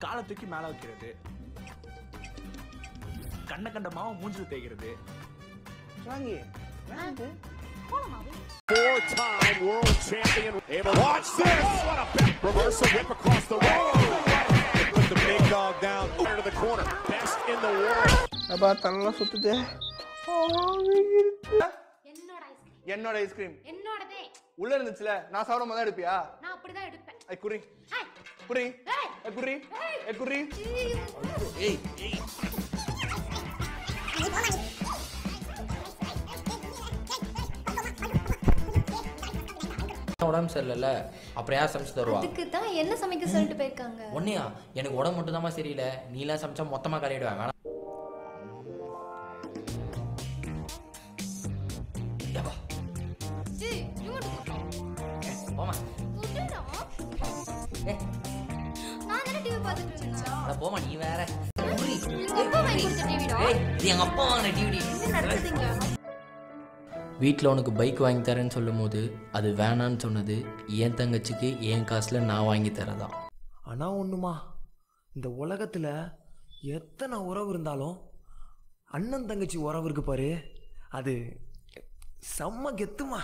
காலை தூக்கி மேல வைக்கிறது கண்ட கண்ட மாவு மூஞ்சில தேய்க்கிறது வாங்கி வேண்டாம் Four-time world champion. Able to watch this. What a back reversal whip across the road. Put the big dog down. Into the corner. Best in the world. அப்பா தலை சுத்துது என்னோட ஐஸ்கிரீம் என்னோட ஐஸ்கிரீம் என்னோடதே உள்ள இருந்துச்சுல நான் சாப்பிட முதல்ல எடுப்பியா நான் அப்படிதான் எடுப்பேன் ஐ குறி. குறி ஏய். ஐ குறி ஐ குறி ஏய் ஏய் உடம்பு சரியில்லைல்ல. அப்புறம் யார் சமைச்சு தருவா? அதுக்கு தான் என்ன சமைக்க சொல்லிட்டு போயிருக்காங்க? ஒன்னையா எனக்கு உடம்பு மட்டும் சரியில்லை. நீலாம் சமைச்சா மொத்தமா கரையிடுவேன். வேணாம். ஏப்பா, டிவி போம்மா நீ வேற. எங்க அப்பா வாங்கின டிவிடி வீட்டில் உனக்கு பைக் வாங்கி தரேன்னு சொல்லும்போது அது வேணான்னு சொன்னது என் தங்கச்சிக்கு என் காசில் நான் வாங்கி தரதான். ஆனா ஒண்ணுமா? இந்த உலகத்துல எத்தனை உறவு இருந்தாலும் அண்ணன் தங்கச்சி உறவு இருக்கு பாரு. அது செம்ம கெத்துமா?